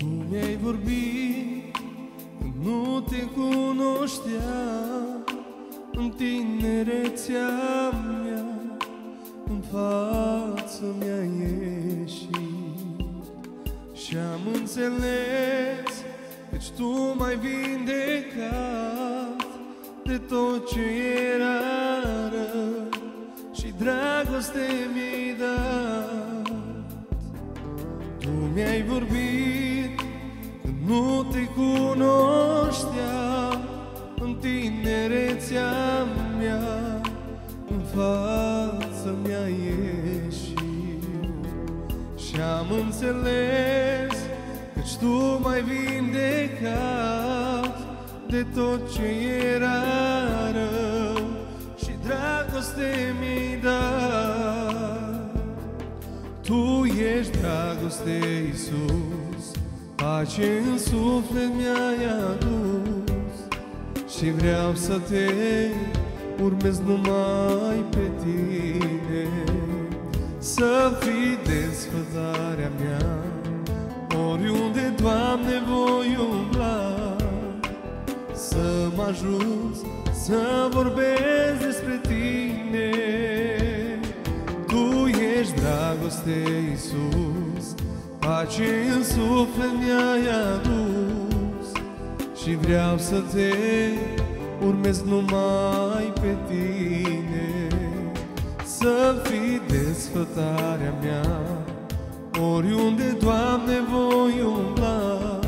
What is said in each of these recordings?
Tu mi-ai vorbit când nu te cunoșteam În tinerețea mea În față mi-a ieșit. Și-am înțeles Căci tu m-ai vindecat De tot ce era rău Și dragoste mi-ai dat. Tu mi-ai vorbit Și-am înțeles Căci tu m-ai vindecat De tot ce era rău Și dragoste mi-ai dat. Tu ești dragoste, Iisus Pace în suflet mi-ai adus Și vreau să te urmez numai pe tine Să fii desfătarea mea. Oriunde, Doamne, voi umbla. Să mă ajuți să vorbesc despre Tine. Tu ești dragoste, Iisus Pace în suflet mi-ai adus. Și vreau să te urmez numai pe Tine Să fii desfătarea mea. Oriunde, Doamne, voi umbla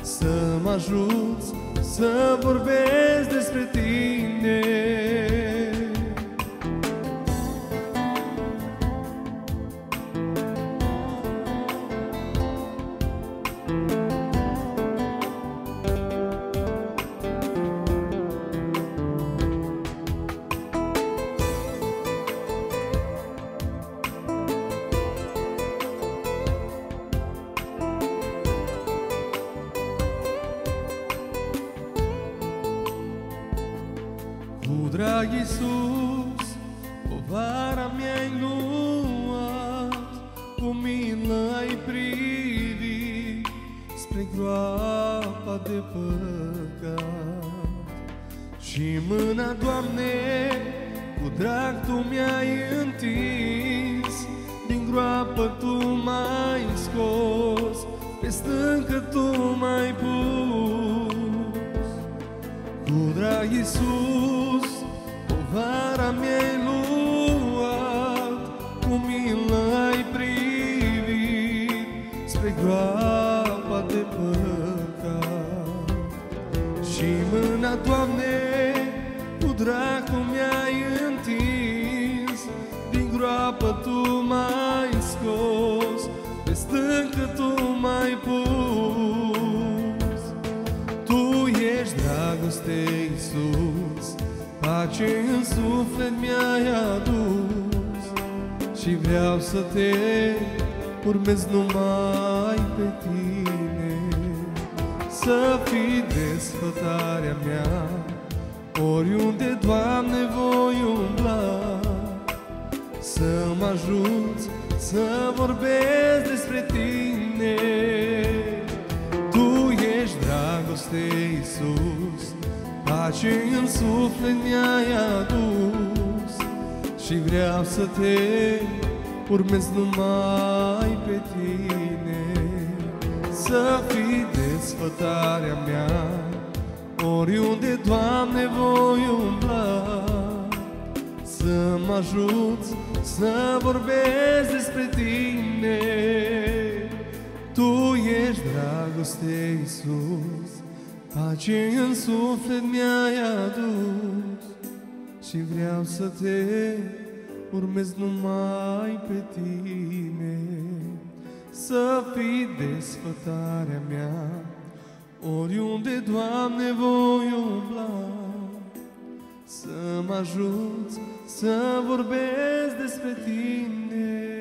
Să mă ajuți să vorbesc despre Cu drag Iisus, povara mi-ai luat, Cu milă ai privit spre groapa de păcat. Și mâna, Doamne, cu drag Tu mi-ai întins, Din groapă Tu Cu drag Iisus, povara mi-ai luat, Cu milă ai privit spre groapa de păcat. Și mâna, Doamne, cu drag Tu mi-ai întins, Din groapă Tu m-ai scos, Pe stâncă Tu m-ai pus. Dragoste, Iisus, pace în suflet mi-ai adus și vreau să te urmez numai pe tine. Să fii desfătarea mea, oriunde, Doamne, voi umbla, să mă ajuți să vorbesc despre tine. Tu ești dragoste, Iisus, pace în suflet mi-ai adus și vreau să te urmez numai pe tine. Să fii desfătarea mea, oriunde, Doamne, voi umbla, să mă ajuți să vorbesc despre tine. Tu ești dragoste, Iisus, pace în suflet mi-ai adus și vreau să te urmez numai pe tine. Să fii desfătarea mea, oriunde, Doamne, voi umbla, să mă ajuți să vorbesc despre tine.